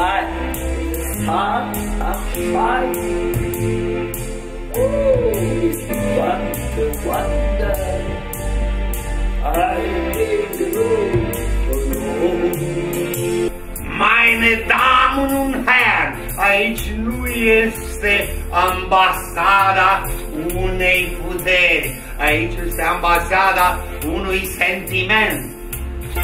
lot. Top, top five. Ooh, wonder, wonder. I need the room alone. Meine Damen und Herren, aici nu este ambasada unei puteri. Aici este ambasada unui sentiment.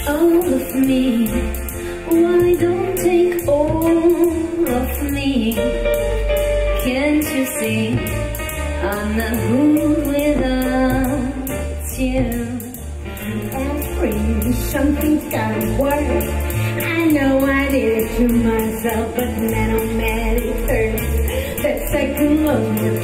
All of me why don't take all of me? Can't you see I'm not good without you? I'm free, something's gotta work. I know I did it to myself, but then I'm mad it. That second love you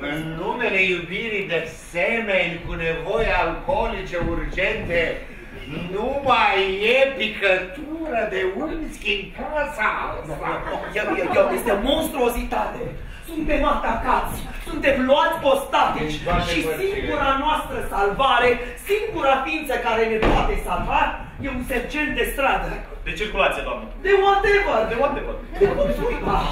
În numele iubirii de semeni cu nevoi alcoolice urgente, nu mai e picătură de whisky în casa asta. Eu, eu, eu, este monstruozitate. Suntem atacați, suntem luați postatici Doamne, și mărturie. singura noastră salvare, singura ființă care ne poate salva, e un sergent de stradă. De circulație, doamnă. De whatever. De whatever. Ah,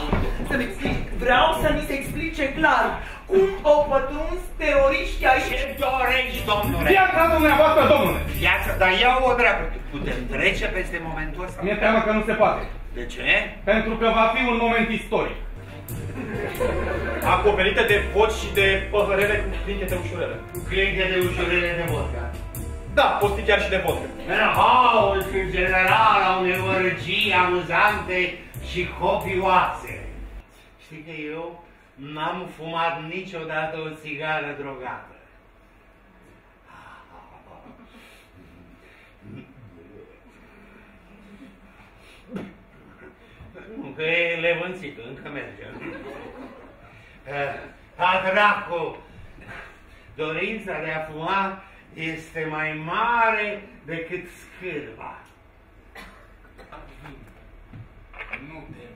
Să-mi explic, vreau să mi se explice clar cum au pătruns teroriștii aici. Ce dorești, domnule? Viața dumneavoastră, domnule! Viața, dar ia o dreaptă. Putem trece peste momentul ăsta? Mi-e teamă că nu se poate. De ce? Pentru că va fi un moment istoric. Acoperite de foci și de păhărele cu clinchete ușurele. Clinche de ușurele de vodka. Da, pot fi chiar și de vodcă. Haos în general a unei orgii amuzante și copioase. Știi că eu n-am fumat niciodată o țigară drogată. Nu, că e levânțică, încă merge. A dracu, dorința de a fuma este mai mare decât scârba. Nu te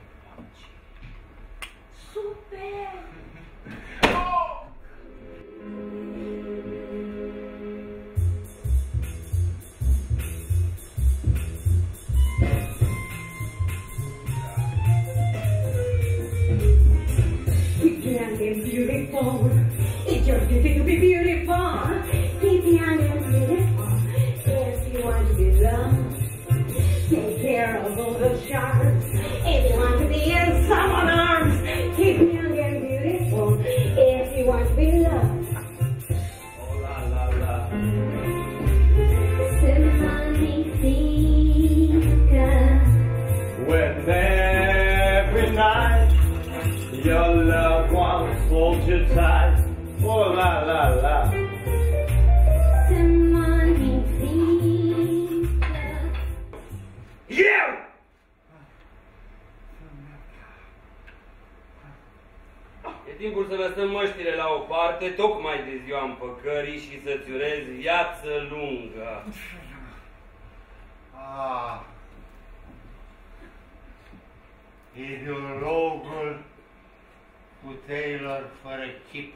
And beautiful. It's your duty to be beautiful. Young and beautiful. If you want to be loved, take care of all the sharks. If you want to be in someone's arms, keep young and beautiful. If you want to be loved. Oh, la, la, la. When every night your loved la la la. Symphonifica. Eu! E timpul să lăsăm măștile la o parte, tocmai de ziua împăcării și să-ți urez viață lungă. Ah. Ideologul puterilor fără chip.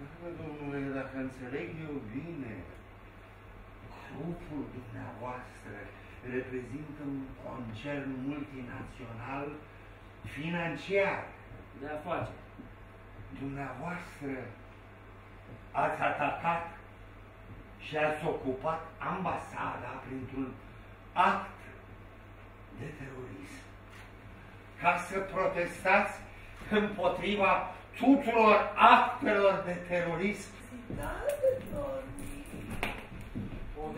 Dacă, domnule, dacă înțeleg eu bine, grupul dumneavoastră reprezintă un concern multinațional financiar. De afaceri. Dumneavoastră ați atacat și ați ocupat ambasada printr-un act de terorism ca să protestați împotriva tuturor actelor de terorism. Da, dormi. O